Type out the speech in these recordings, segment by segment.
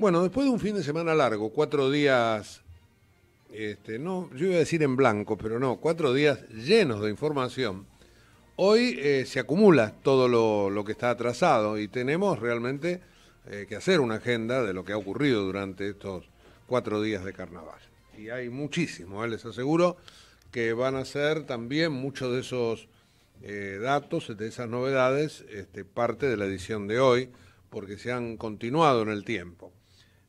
Bueno, después de un fin de semana largo, cuatro días, este, no, yo iba a decir en blanco, pero no, cuatro días llenos de información, hoy eh, se acumula todo lo, que está atrasado y tenemos realmente eh, que hacer una agenda de lo que ha ocurrido durante estos cuatro días de carnaval. Y hay muchísimo, ¿eh? les aseguro que van a ser también muchos de esos datos, de esas novedades, este, parte de la edición de hoy, porque se han continuado en el tiempo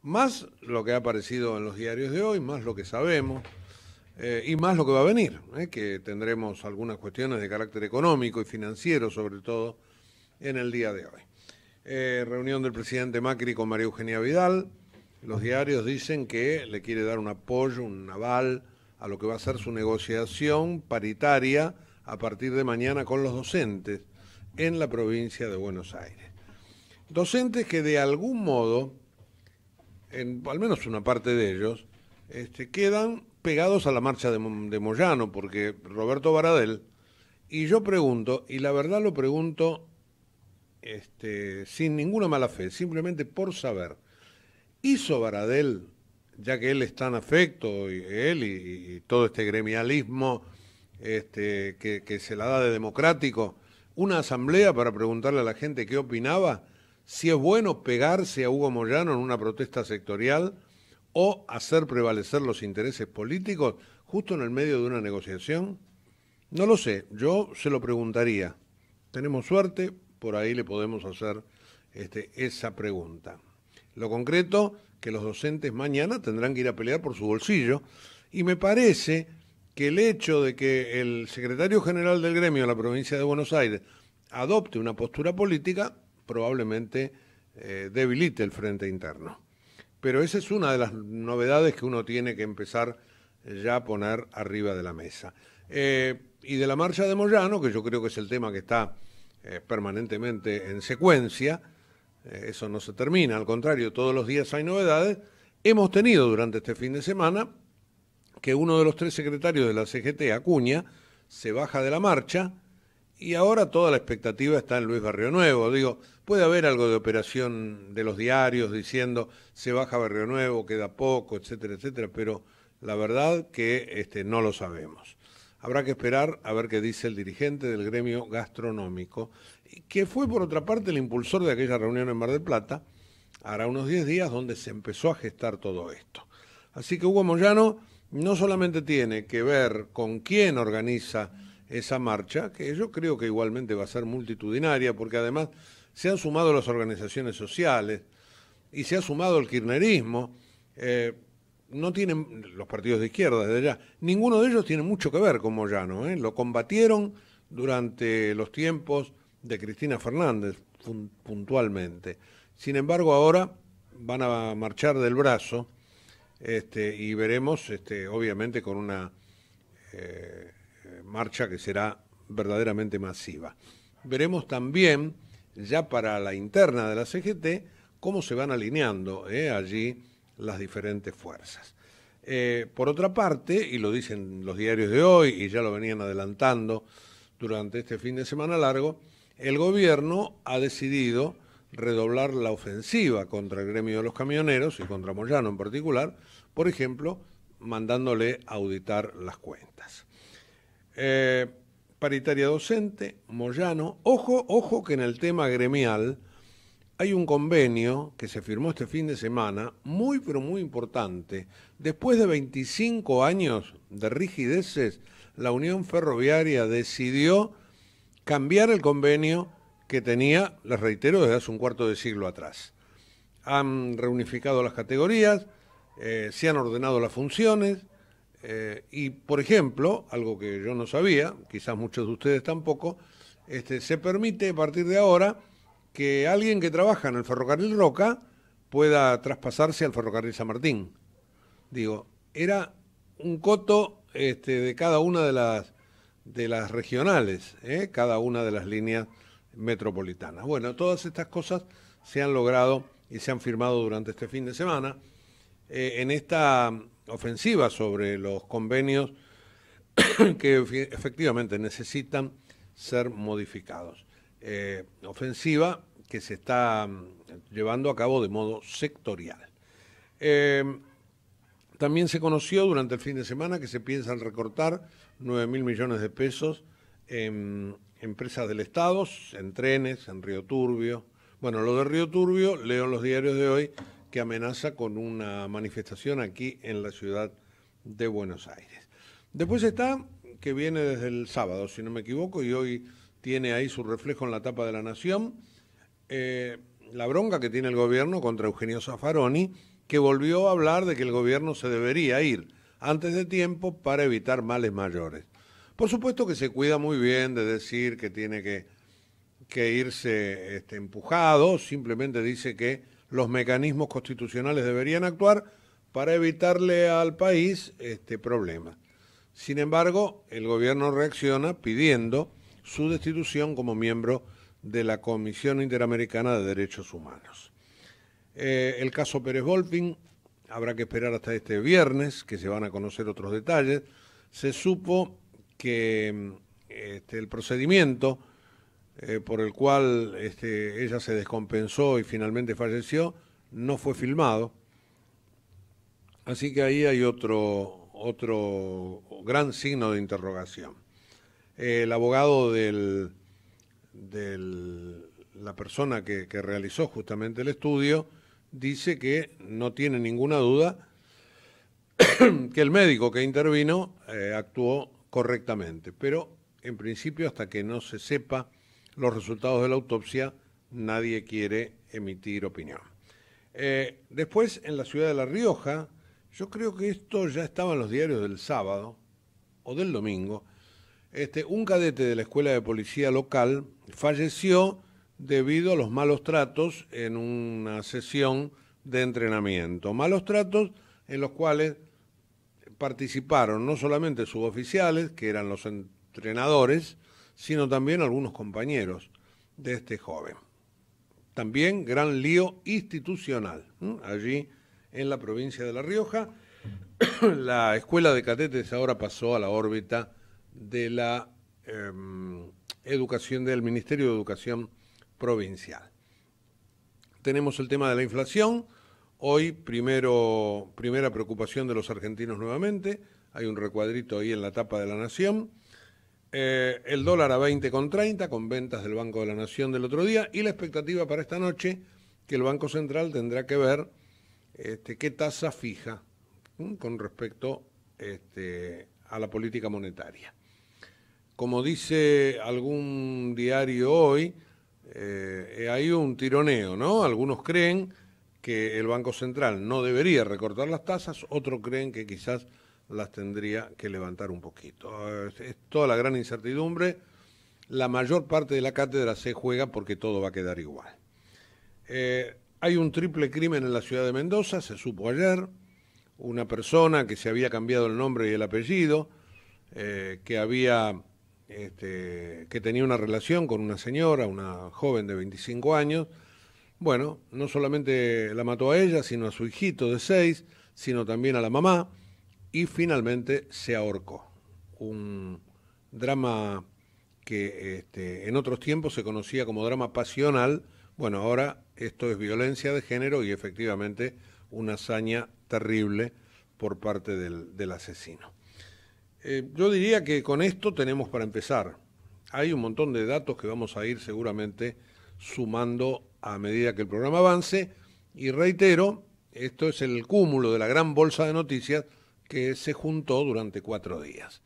más lo que ha aparecido en los diarios de hoy, más lo que sabemos eh, y más lo que va a venir, eh, que tendremos algunas cuestiones de carácter económico y financiero sobre todo en el día de hoy. Eh, reunión del presidente Macri con María Eugenia Vidal. Los diarios dicen que le quiere dar un apoyo, un aval a lo que va a ser su negociación paritaria a partir de mañana con los docentes en la provincia de Buenos Aires. Docentes que de algún modo en, al menos una parte de ellos, este, quedan pegados a la marcha de, Moyano, porque Roberto Baradel, y yo pregunto, y la verdad lo pregunto este, sin ninguna mala fe, simplemente por saber, ¿hizo Baradel, ya que él es tan afecto, y él y, todo este gremialismo este, que, que se la da de democrático, una asamblea para preguntarle a la gente qué opinaba? Si es bueno pegarse a Hugo Moyano en una protesta sectorial o hacer prevalecer los intereses políticos justo en el medio de una negociación? No lo sé, yo se lo preguntaría. Tenemos suerte, por ahí le podemos hacer este, esa pregunta. Lo concreto, que los docentes mañana tendrán que ir a pelear por su bolsillo y me parece que el hecho de que el secretario general del gremio de la provincia de Buenos Aires adopte una postura política probablemente eh, debilite el frente interno. Pero esa es una de las novedades que uno tiene que empezar ya a poner arriba de la mesa. Eh, y de la marcha de Moyano, que yo creo que es el tema que está eh, permanentemente en secuencia, eso no se termina, al contrario, todos los días hay novedades. Hemos tenido durante este fin de semana que uno de los tres secretarios de la CGT, Acuña, se baja de la marcha y ahora toda la expectativa está en Luis Barrio Nuevo. Digo, puede haber algo de operación de los diarios diciendo se baja Barrio Nuevo, queda poco, etcétera, etcétera, pero la verdad que este, no lo sabemos. Habrá que esperar a ver qué dice el dirigente del gremio gastronómico, que fue por otra parte el impulsor de aquella reunión en Mar del Plata, hará unos 10 días donde se empezó a gestar todo esto. Así que Hugo Moyano no solamente tiene que ver con quién organiza esa marcha, que yo creo que igualmente va a ser multitudinaria, porque además se han sumado las organizaciones sociales y se ha sumado el kirchnerismo. Eh, no tienen los partidos de izquierda desde allá, ninguno de ellos tiene mucho que ver con Moyano, ¿eh? lo combatieron durante los tiempos de Cristina Fernández puntualmente. Sin embargo, ahora van a marchar del brazo este, y veremos, este, obviamente, con una eh, marcha que será verdaderamente masiva. Veremos también, ya para la interna de la CGT, cómo se van alineando eh, allí las diferentes fuerzas. Eh, por otra parte, y lo dicen los diarios de hoy, y ya lo venían adelantando durante este fin de semana largo, el gobierno ha decidido redoblar la ofensiva contra el gremio de los camioneros y contra Moyano en particular, por ejemplo, mandándole auditar las cuentas. Eh, paritaria docente, Moyano. Ojo, ojo que en el tema gremial hay un convenio que se firmó este fin de semana, muy pero muy importante. Después de 25 años de rigideces, la Unión Ferroviaria decidió cambiar el convenio que tenía, les reitero, desde hace un cuarto de siglo atrás. Han reunificado las categorías, eh, se han ordenado las funciones, eh, y, por ejemplo, algo que yo no sabía, quizás muchos de ustedes tampoco, este, se permite a partir de ahora que alguien que trabaja en el ferrocarril Roca pueda traspasarse al ferrocarril San Martín. Digo, era un coto este, de cada una de las, de las regionales, ¿eh? cada una de las líneas metropolitanas. Bueno, todas estas cosas se han logrado y se han firmado durante este fin de semana. Eh, en esta ofensiva sobre los convenios que efectivamente necesitan ser modificados. Eh, ofensiva que se está mm, llevando a cabo de modo sectorial. Eh, también se conoció durante el fin de semana que se piensan recortar 9 mil millones de pesos en empresas del Estado, en trenes, en Río Turbio. Bueno, lo de Río Turbio, leo en los diarios de hoy que amenaza con una manifestación aquí en la ciudad de Buenos Aires. Después está, que viene desde el sábado, si no me equivoco, y hoy tiene ahí su reflejo en la tapa de la Nación, eh, la bronca que tiene el gobierno contra Eugenio Zaffaroni, que volvió a hablar de que el gobierno se debería ir antes de tiempo para evitar males mayores. Por supuesto que se cuida muy bien de decir que tiene que, que irse este, empujado, simplemente dice que los mecanismos constitucionales deberían actuar para evitarle al país este problema. Sin embargo, el gobierno reacciona pidiendo su destitución como miembro de la Comisión Interamericana de Derechos Humanos. Eh, el caso Pérez Volpin, habrá que esperar hasta este viernes, que se van a conocer otros detalles. Se supo que este, el procedimiento eh, por el cual este, ella se descompensó y finalmente falleció no fue filmado. Así que ahí hay otro, otro gran signo de interrogación. el abogado del, la persona que realizó justamente el estudio dice que no tiene ninguna duda que el médico que intervino eh, actuó correctamente, pero en principio hasta que no se sepa los resultados de la autopsia nadie quiere emitir opinión. Eh, después, en la ciudad de La Rioja, yo creo que esto ya estaba en los diarios del sábado o del domingo, este, un cadete de la escuela de policía local falleció debido a los malos tratos en una sesión de entrenamiento. Malos tratos en los cuales participaron no solamente suboficiales, que eran los entrenadores, sino también algunos compañeros de este joven. También gran lío institucional allí en la provincia de La Rioja. la escuela de cadetes ahora pasó a la órbita de la em, educación del Ministerio de Educación provincial. Tenemos el tema de la inflación. Hoy, primero, primera preocupación de los argentinos nuevamente. Hay un recuadrito ahí en la tapa de la Nación. Eh, el dólar a 20,30 con ventas del Banco de la Nación del otro día y la expectativa para esta noche que el Banco Central tendrá que ver este, qué tasa fija con respecto este, a la política monetaria. Como dice algún diario hoy, eh, hay un tironeo, ¿no? Algunos creen que el Banco Central no debería recortar las tasas, otros creen que quizás las tendría que levantar un poquito. Es toda la gran incertidumbre. La mayor parte de la cátedra se juega porque todo va a quedar igual. Eh, hay un triple crimen en la ciudad de Mendoza, se supo ayer. Una persona que se había cambiado el nombre y el apellido, eh, que había este, que tenía una relación con una señora, una joven de 25 años. Bueno, no solamente la mató a ella, sino a su hijito de 6, sino también a la mamá, y finalmente se ahorcó. Un drama que este, en otros tiempos se conocía como drama pasional, bueno, ahora esto es violencia de género y efectivamente una hazaña terrible por parte del asesino. Eh, yo diría que con esto tenemos para empezar. Hay un montón de datos que vamos a ir seguramente sumando a medida que el programa avance y reitero, esto es el cúmulo de la gran bolsa de noticias que se juntó durante cuatro días.